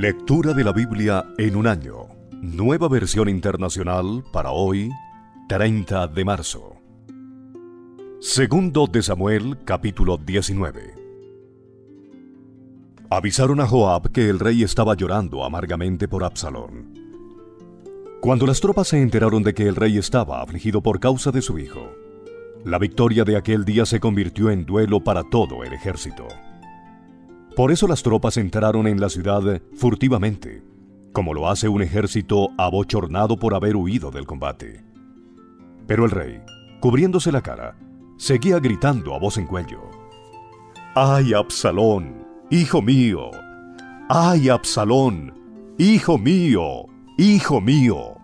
Lectura de la Biblia en un año. Nueva versión internacional para hoy, 30 de marzo. Segundo de Samuel, capítulo 19. Avisaron a Joab que el rey estaba llorando amargamente por Absalón. Cuando las tropas se enteraron de que el rey estaba afligido por causa de su hijo, la victoria de aquel día se convirtió en duelo para todo el ejército. Por eso las tropas entraron en la ciudad furtivamente, como lo hace un ejército abochornado por haber huido del combate. Pero el rey, cubriéndose la cara, seguía gritando a voz en cuello. ¡Ay, Absalón, hijo mío! ¡Ay, Absalón, hijo mío, hijo mío!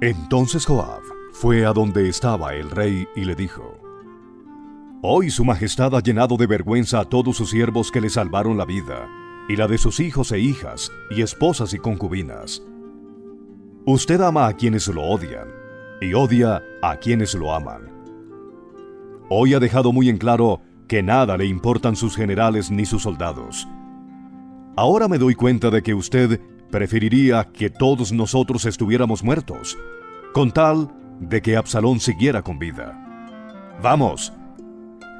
Entonces Joab fue a donde estaba el rey y le dijo, Hoy su majestad ha llenado de vergüenza a todos sus siervos que le salvaron la vida, y la de sus hijos e hijas, y esposas y concubinas. Usted ama a quienes lo odian, y odia a quienes lo aman. Hoy ha dejado muy en claro que nada le importan sus generales ni sus soldados. Ahora me doy cuenta de que usted preferiría que todos nosotros estuviéramos muertos, con tal de que Absalón siguiera con vida. Vamos,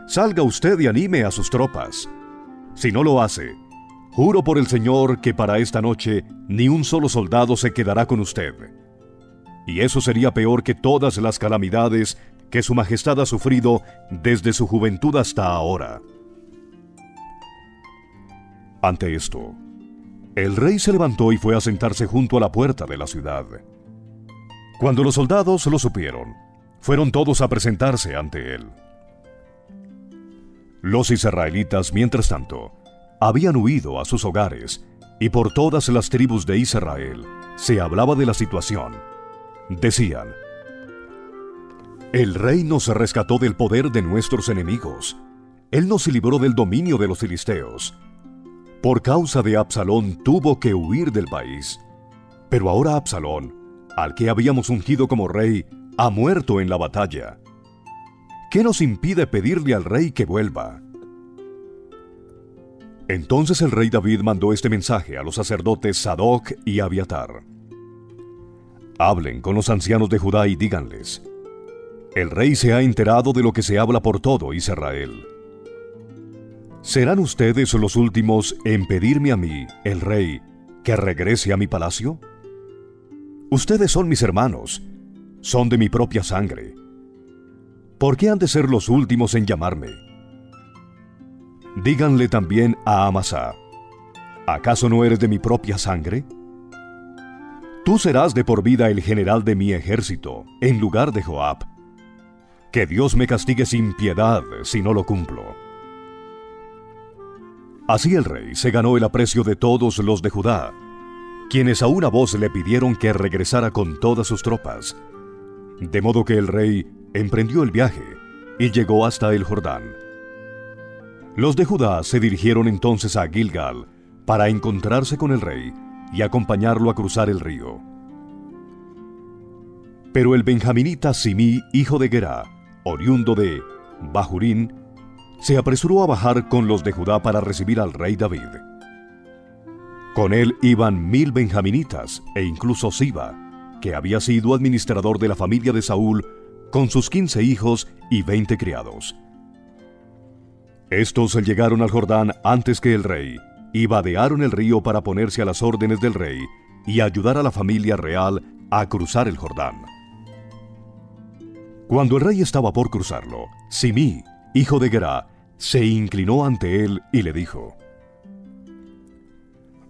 Salga usted y anime a sus tropas. Si no lo hace, juro por el Señor que para esta noche ni un solo soldado se quedará con usted. Y eso sería peor que todas las calamidades que Su Majestad ha sufrido desde su juventud hasta ahora. Ante esto, el rey se levantó y fue a sentarse junto a la puerta de la ciudad. Cuando los soldados lo supieron, fueron todos a presentarse ante él. Los israelitas, mientras tanto, habían huido a sus hogares y por todas las tribus de Israel se hablaba de la situación. Decían, El rey nos rescató del poder de nuestros enemigos. Él nos libró del dominio de los filisteos. Por causa de Absalón tuvo que huir del país. Pero ahora Absalón, al que habíamos ungido como rey, ha muerto en la batalla. ¿Qué nos impide pedirle al rey que vuelva? Entonces el rey David mandó este mensaje a los sacerdotes Sadoc y Abiatar. Hablen con los ancianos de Judá y díganles, el rey se ha enterado de lo que se habla por todo Israel. ¿Serán ustedes los últimos en pedirme a mí, el rey, que regrese a mi palacio? Ustedes son mis hermanos, son de mi propia sangre. ¿Por qué han de ser los últimos en llamarme? Díganle también a Amasá, ¿acaso no eres de mi propia sangre? Tú serás de por vida el general de mi ejército, en lugar de Joab. Que Dios me castigue sin piedad si no lo cumplo. Así el rey se ganó el aprecio de todos los de Judá, quienes a una voz le pidieron que regresara con todas sus tropas. De modo que el rey emprendió el viaje y llegó hasta el Jordán. Los de Judá se dirigieron entonces a Gilgal para encontrarse con el rey y acompañarlo a cruzar el río. Pero el benjaminita Simí, hijo de Gerá, oriundo de Bahurín, se apresuró a bajar con los de Judá para recibir al rey David. Con él iban mil benjaminitas e incluso Siba, que había sido administrador de la familia de Saúl con sus quince hijos y veinte criados. Estos llegaron al Jordán antes que el rey, y vadearon el río para ponerse a las órdenes del rey y ayudar a la familia real a cruzar el Jordán. Cuando el rey estaba por cruzarlo, Simí, hijo de Gerá, se inclinó ante él y le dijo,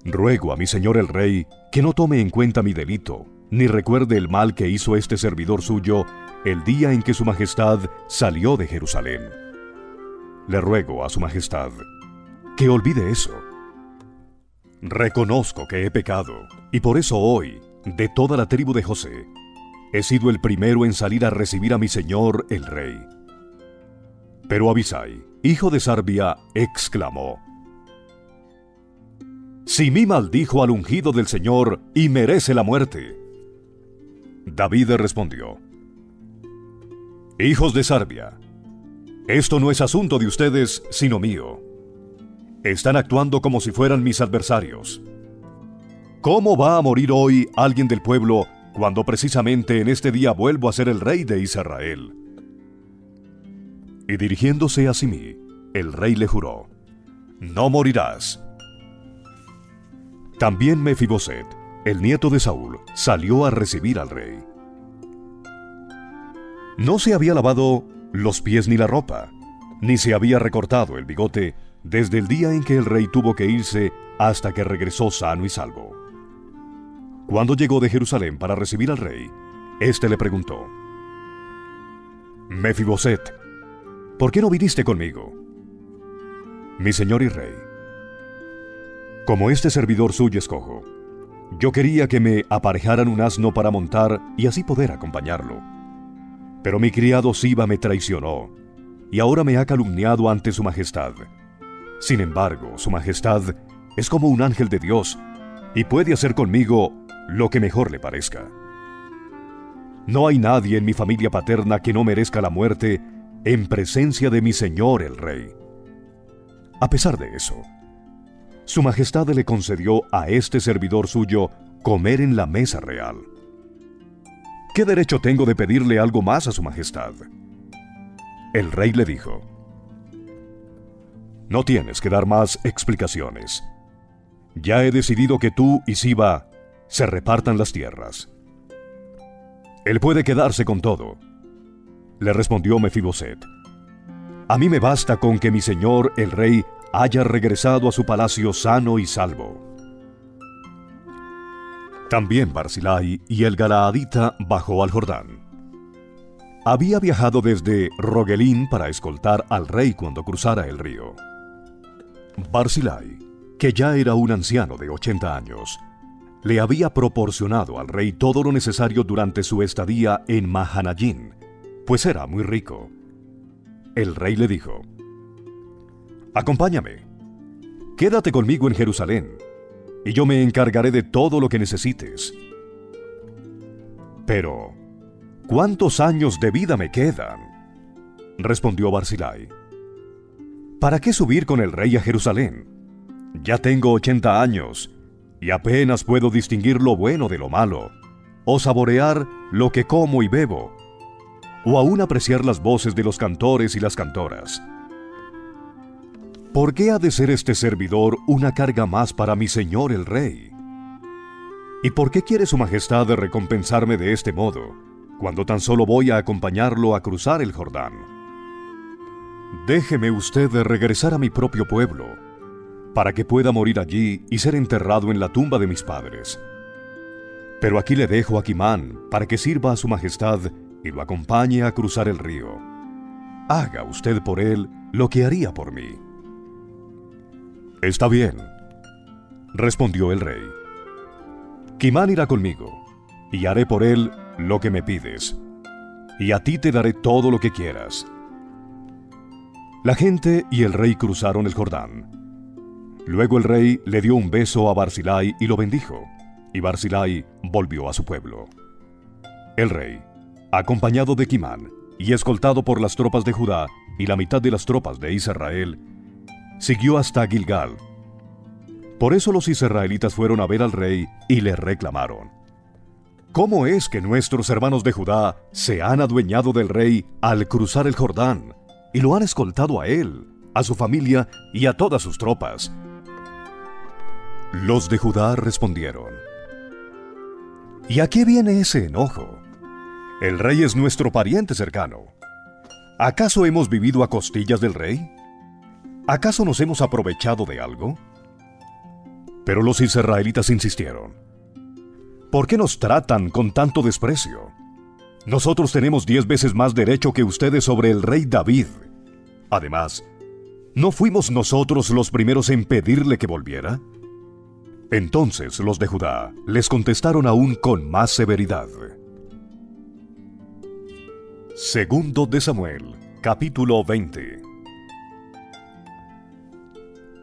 Ruego a mi señor el rey que no tome en cuenta mi delito, ni recuerde el mal que hizo este servidor suyo el día en que Su Majestad salió de Jerusalén. Le ruego a Su Majestad que olvide eso. Reconozco que he pecado, y por eso hoy, de toda la tribu de José, he sido el primero en salir a recibir a mi señor el rey. Pero Abisai, hijo de Sarbia, exclamó, Si mi maldijo al ungido del Señor y merece la muerte. David respondió, Hijos de Sarbia, esto no es asunto de ustedes, sino mío. están actuando como si fueran mis adversarios. ¿Cómo va a morir hoy alguien del pueblo cuando precisamente en este día vuelvo a ser el rey de Israel? Y dirigiéndose a mí, el rey le juró, No morirás. También Mefiboset, el nieto de Saúl, salió a recibir al rey. No se había lavado los pies ni la ropa, ni se había recortado el bigote desde el día en que el rey tuvo que irse hasta que regresó sano y salvo. Cuando llegó de Jerusalén para recibir al rey, éste le preguntó, Mefiboset, ¿por qué no viniste conmigo? Mi señor y rey, como este servidor suyo escojo, yo quería que me aparejaran un asno para montar y así poder acompañarlo. Pero mi criado Siba me traicionó y ahora me ha calumniado ante su majestad. Sin embargo, su majestad es como un ángel de Dios y puede hacer conmigo lo que mejor le parezca. No hay nadie en mi familia paterna que no merezca la muerte en presencia de mi señor el rey. A pesar de eso, su Majestad le concedió a este servidor suyo comer en la mesa real. ¿Qué derecho tengo de pedirle algo más a Su Majestad? El rey le dijo, No tienes que dar más explicaciones. Ya he decidido que tú y Siba se repartan las tierras. Él puede quedarse con todo. Le respondió Mefiboset. A mí me basta con que mi señor el rey haya regresado a su palacio sano y salvo. También Barzilai y el Galaadita bajó al Jordán. Había viajado desde Rogelín para escoltar al rey cuando cruzara el río. Barzilai, que ya era un anciano de 80 años, le había proporcionado al rey todo lo necesario durante su estadía en Mahanayín, pues era muy rico. El rey le dijo, Acompáñame. Quédate conmigo en Jerusalén, y yo me encargaré de todo lo que necesites. Pero, ¿cuántos años de vida me quedan? respondió Barzilai. ¿Para qué subir con el rey a Jerusalén? Ya tengo ochenta años y apenas puedo distinguir lo bueno de lo malo, o saborear lo que como y bebo, o aún apreciar las voces de los cantores y las cantoras. ¿Por qué ha de ser este servidor una carga más para mi señor el rey? ¿Y por qué quiere su majestad recompensarme de este modo, cuando tan solo voy a acompañarlo a cruzar el Jordán? Déjeme usted regresar a mi propio pueblo, para que pueda morir allí y ser enterrado en la tumba de mis padres. Pero aquí le dejo a Quimán para que sirva a su majestad y lo acompañe a cruzar el río. Haga usted por él lo que haría por mí. Está bien, respondió el rey. Quimán irá conmigo, y haré por él lo que me pides, y a ti te daré todo lo que quieras. La gente y el rey cruzaron el Jordán. Luego el rey le dio un beso a Barzilai y lo bendijo, y Barzilai volvió a su pueblo. El rey, acompañado de Quimán y escoltado por las tropas de Judá y la mitad de las tropas de Israel, siguió hasta Gilgal. Por eso los israelitas fueron a ver al rey y le reclamaron. ¿Cómo es que nuestros hermanos de Judá se han adueñado del rey al cruzar el Jordán y lo han escoltado a él, a su familia y a todas sus tropas? Los de Judá respondieron, ¿Y a qué viene ese enojo? El rey es nuestro pariente cercano. ¿Acaso hemos vivido a costillas del rey? ¿Acaso nos hemos aprovechado de algo? Pero los israelitas insistieron. ¿Por qué nos tratan con tanto desprecio? Nosotros tenemos diez veces más derecho que ustedes sobre el rey David. Además, ¿no fuimos nosotros los primeros en pedirle que volviera? Entonces los de Judá les contestaron aún con más severidad. Segundo de Samuel, capítulo 20.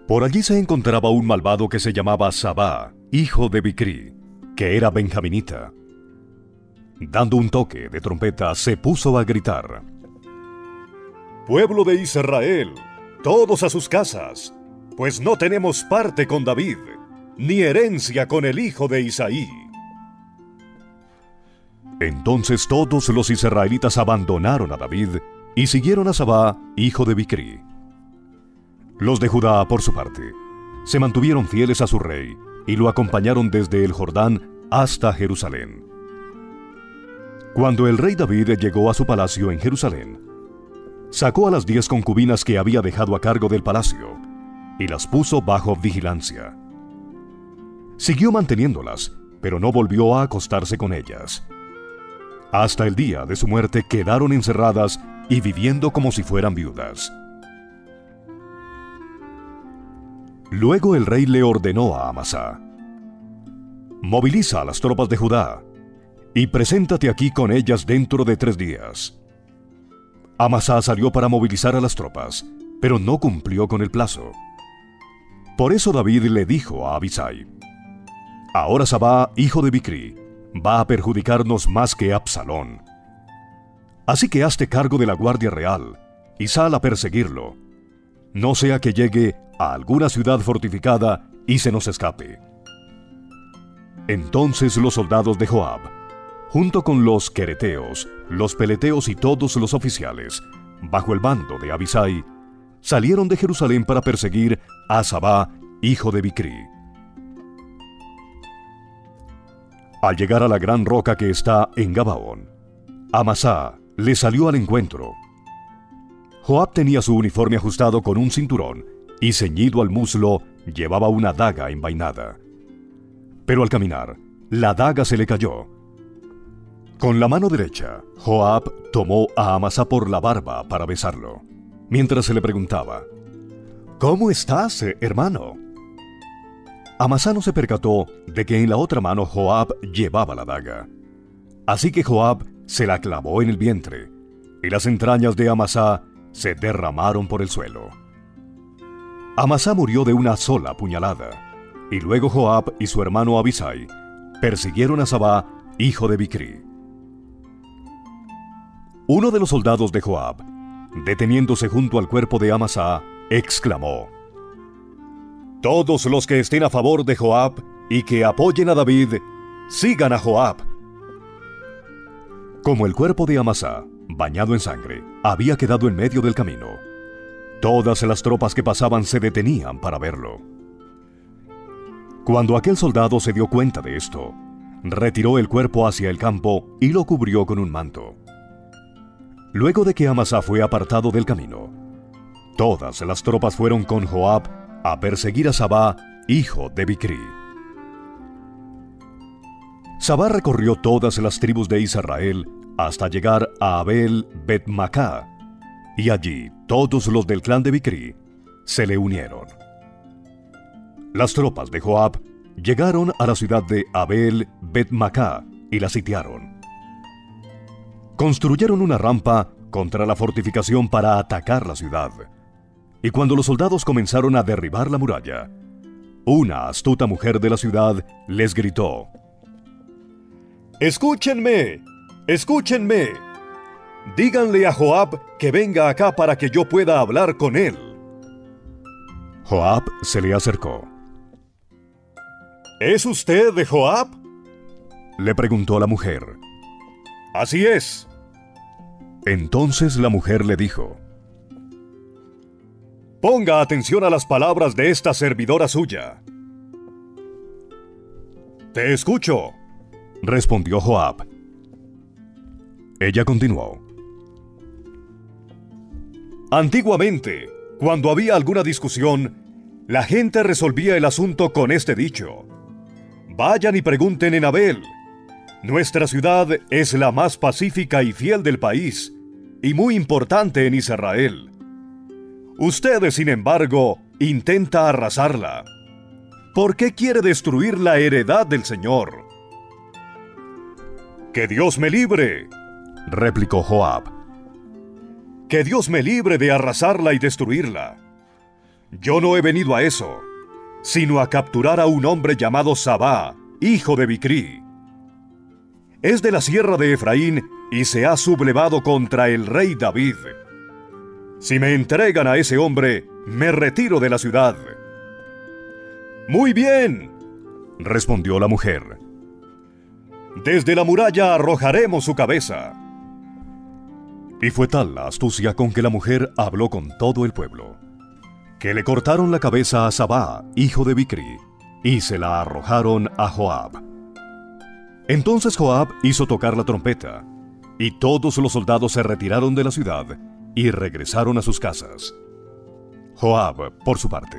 Por allí se encontraba un malvado que se llamaba Sabá, hijo de Bicri, que era benjaminita. Dando un toque de trompeta, se puso a gritar. Pueblo de Israel, todos a sus casas, pues no tenemos parte con David, ni herencia con el hijo de Isaí. Entonces todos los israelitas abandonaron a David y siguieron a Sabá, hijo de Bicri. Los de Judá, por su parte, se mantuvieron fieles a su rey y lo acompañaron desde el Jordán hasta Jerusalén. Cuando el rey David llegó a su palacio en Jerusalén, sacó a las diez concubinas que había dejado a cargo del palacio y las puso bajo vigilancia. Siguió manteniéndolas, pero no volvió a acostarse con ellas. Hasta el día de su muerte quedaron encerradas y viviendo como si fueran viudas. Luego el rey le ordenó a Amasá, Moviliza a las tropas de Judá y preséntate aquí con ellas dentro de tres días. Amasá salió para movilizar a las tropas, pero no cumplió con el plazo. Por eso David le dijo a Abisai, Ahora Sabá, hijo de Bicri, va a perjudicarnos más que Absalón. Así que hazte cargo de la guardia real y sal a perseguirlo, no sea que llegue a alguna ciudad fortificada y se nos escape. Entonces los soldados de Joab, junto con los quereteos, los peleteos y todos los oficiales, bajo el mando de Abisai, salieron de Jerusalén para perseguir a Sabá, hijo de Bicri. Al llegar a la gran roca que está en Gabaón, Amasá le salió al encuentro. Joab tenía su uniforme ajustado con un cinturón y ceñido al muslo llevaba una daga envainada. Pero al caminar, la daga se le cayó. Con la mano derecha, Joab tomó a Amasa por la barba para besarlo mientras se le preguntaba, ¿Cómo estás, hermano? Amasá no se percató de que en la otra mano Joab llevaba la daga. Así que Joab se la clavó en el vientre, y las entrañas de Amasá se derramaron por el suelo. Amasá murió de una sola puñalada, y luego Joab y su hermano Abisai persiguieron a Sabá, hijo de Bicri. Uno de los soldados de Joab deteniéndose junto al cuerpo de Amasá, exclamó, Todos los que estén a favor de Joab y que apoyen a David, sigan a Joab. Como el cuerpo de Amasá, bañado en sangre, había quedado en medio del camino, todas las tropas que pasaban se detenían para verlo. Cuando aquel soldado se dio cuenta de esto, retiró el cuerpo hacia el campo y lo cubrió con un manto. Luego de que Amasa fue apartado del camino, todas las tropas fueron con Joab a perseguir a Sabá, hijo de Bicri. Sabá recorrió todas las tribus de Israel hasta llegar a Abel bet y allí todos los del clan de Bicri se le unieron. Las tropas de Joab llegaron a la ciudad de Abel bet y la sitiaron construyeron una rampa contra la fortificación para atacar la ciudad. Y cuando los soldados comenzaron a derribar la muralla, una astuta mujer de la ciudad les gritó, Escúchenme, escúchenme. Díganle a Joab que venga acá para que yo pueda hablar con él. Joab se le acercó. ¿Es usted de Joab? Le preguntó la mujer. Así es, entonces la mujer le dijo, Ponga atención a las palabras de esta servidora suya. Te escucho, respondió Joab. Ella continuó. Antiguamente, cuando había alguna discusión, la gente resolvía el asunto con este dicho. Vayan y pregunten en Abel. Nuestra ciudad es la más pacífica y fiel del país y muy importante en Israel. Usted, sin embargo, intenta arrasarla. ¿Por qué quiere destruir la heredad del Señor? Que Dios me libre, replicó Joab. Que Dios me libre de arrasarla y destruirla. Yo no he venido a eso, sino a capturar a un hombre llamado Sabá, hijo de Bicri. Es de la sierra de Efraín y se ha sublevado contra el rey David. Si me entregan a ese hombre, me retiro de la ciudad Muy bien, respondió la mujer. Desde la muralla arrojaremos su cabeza. Y fue tal la astucia con que la mujer habló con todo el pueblo, que le cortaron la cabeza a Sabá, hijo de Bicri, y se la arrojaron a Joab. Entonces Joab hizo tocar la trompeta, y todos los soldados se retiraron de la ciudad y regresaron a sus casas. Joab, por su parte,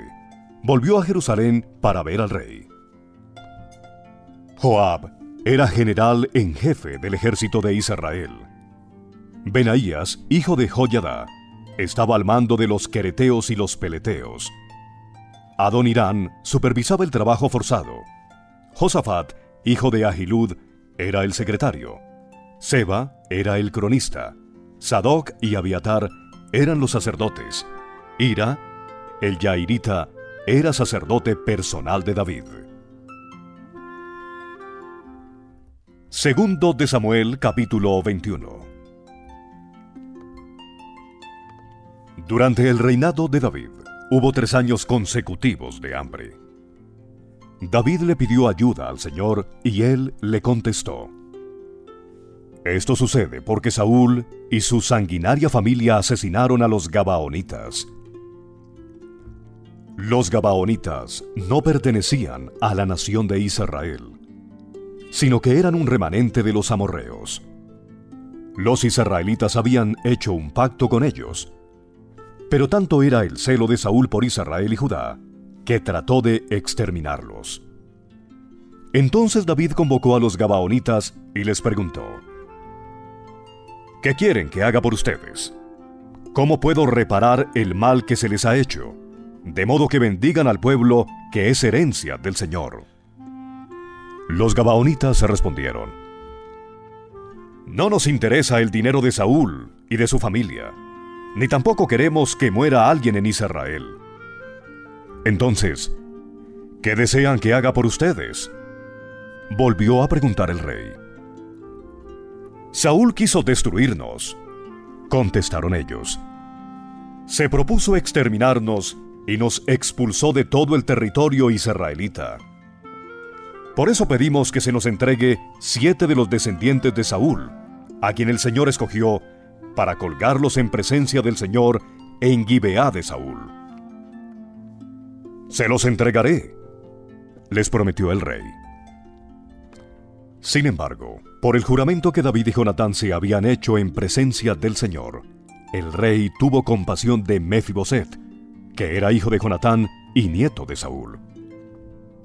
volvió a Jerusalén para ver al rey. Joab era general en jefe del ejército de Israel. Benaías, hijo de Joyadá, estaba al mando de los quereteos y los peleteos. Adonirán supervisaba el trabajo forzado. Josafat, hijo de Ahilud, era el secretario. Seba era el cronista. Sadoc y Abiatar eran los sacerdotes. Ira, el Yairita, era sacerdote personal de David. Segundo de Samuel capítulo 21 Durante el reinado de David, hubo tres años consecutivos de hambre. David le pidió ayuda al Señor y él le contestó. Esto sucede porque Saúl y su sanguinaria familia asesinaron a los Gabaonitas. Los Gabaonitas no pertenecían a la nación de Israel, sino que eran un remanente de los amorreos. Los israelitas habían hecho un pacto con ellos pero tanto era el celo de Saúl por Israel y Judá, que trató de exterminarlos. Entonces David convocó a los Gabaonitas y les preguntó, ¿Qué quieren que haga por ustedes? ¿Cómo puedo reparar el mal que se les ha hecho? De modo que bendigan al pueblo que es herencia del Señor. Los Gabaonitas respondieron, No nos interesa el dinero de Saúl y de su familia ni tampoco queremos que muera alguien en Israel. Entonces, ¿qué desean que haga por ustedes? Volvió a preguntar el rey. Saúl quiso destruirnos, contestaron ellos. Se propuso exterminarnos y nos expulsó de todo el territorio israelita. Por eso pedimos que se nos entregue siete de los descendientes de Saúl, a quien el Señor escogió para colgarlos en presencia del Señor en Gibeá de Saúl. Se los entregaré, les prometió el rey. Sin embargo, por el juramento que David y Jonatán se habían hecho en presencia del Señor, el rey tuvo compasión de Mefiboset, que era hijo de Jonatán y nieto de Saúl.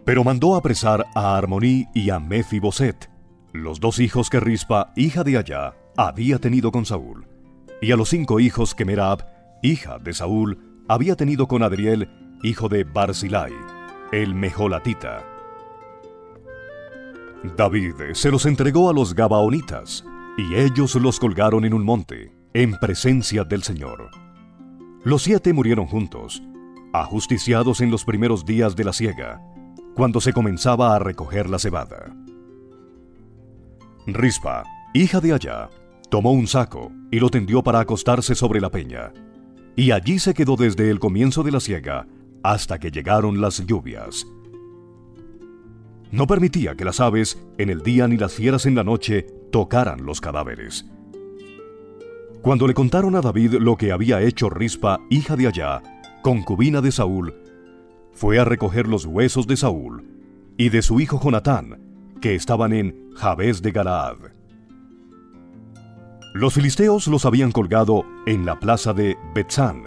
Pero mandó apresar a Armoní y a Mefiboset, los dos hijos que Rispa, hija de Allá, había tenido con Saúl y a los cinco hijos que Merab, hija de Saúl, había tenido con Adriel, hijo de Barzilai, el Mejolatita. David se los entregó a los Gabaonitas, y ellos los colgaron en un monte, en presencia del Señor. Los siete murieron juntos, ajusticiados en los primeros días de la siega, cuando se comenzaba a recoger la cebada. Rispa, hija de Allá, Tomó un saco y lo tendió para acostarse sobre la peña, y allí se quedó desde el comienzo de la siega hasta que llegaron las lluvias. No permitía que las aves en el día ni las fieras en la noche tocaran los cadáveres. Cuando le contaron a David lo que había hecho Rispa, hija de Allá, concubina de Saúl, fue a recoger los huesos de Saúl y de su hijo Jonatán, que estaban en Jabes de Galaad. Los filisteos los habían colgado en la plaza de Betzán,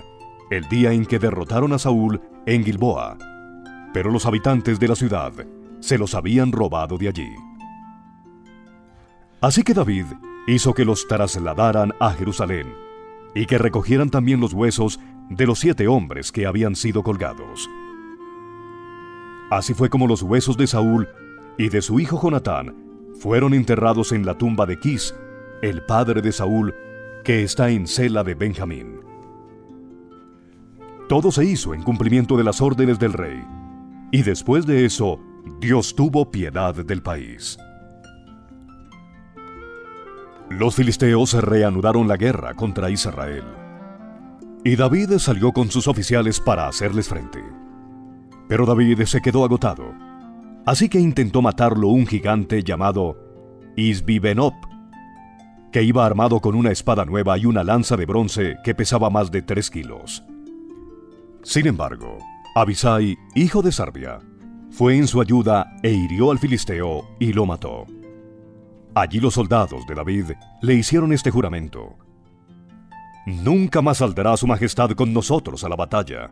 el día en que derrotaron a Saúl en Gilboa, pero los habitantes de la ciudad se los habían robado de allí. Así que David hizo que los trasladaran a Jerusalén y que recogieran también los huesos de los siete hombres que habían sido colgados. Así fue como los huesos de Saúl y de su hijo Jonatán fueron enterrados en la tumba de Quis, el padre de Saúl, que está en Cela de Benjamín. Todo se hizo en cumplimiento de las órdenes del rey, y después de eso, Dios tuvo piedad del país. Los filisteos reanudaron la guerra contra Israel, y David salió con sus oficiales para hacerles frente. Pero David se quedó agotado. Así que intentó matarlo un gigante llamado Isbibenob, que iba armado con una espada nueva y una lanza de bronce que pesaba más de tres kilos. Sin embargo, Abisai, hijo de Sarbia, fue en su ayuda e hirió al filisteo y lo mató. Allí los soldados de David le hicieron este juramento. Nunca más saldrá su majestad con nosotros a la batalla,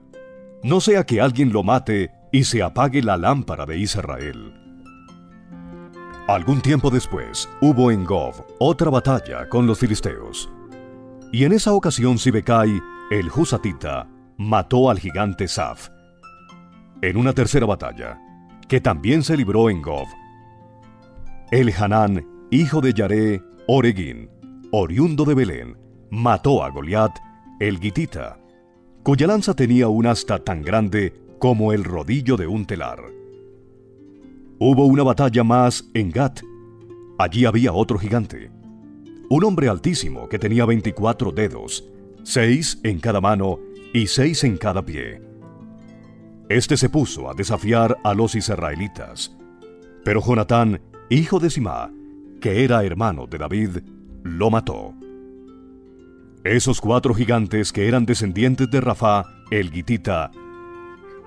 no sea que alguien lo mate y se apague la lámpara de Israel. Algún tiempo después hubo en Gov otra batalla con los filisteos. Y en esa ocasión Sibecai, el Husatita, mató al gigante Saf. En una tercera batalla, que también se libró en Gov, el Hanán, hijo de Yaré, Oregín, oriundo de Belén, mató a Goliat, el Gitita, cuya lanza tenía un asta tan grande como el rodillo de un telar. Hubo una batalla más en Gat. Allí había otro gigante, un hombre altísimo que tenía 24 dedos, seis en cada mano y seis en cada pie. Este se puso a desafiar a los israelitas, pero Jonatán, hijo de Simá, que era hermano de David, lo mató. Esos cuatro gigantes que eran descendientes de Rafa, el Gitita,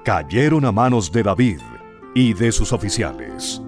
cayeron a manos de David y de sus oficiales.